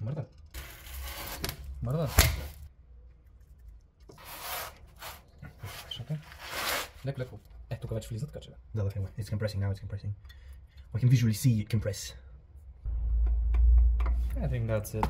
Guarda. Guarda. Lasciate. لك لك Eh, tu che faccio felice Dalla fine, it's compressing now, it's compressing. I can visually see it compress. I think that's it.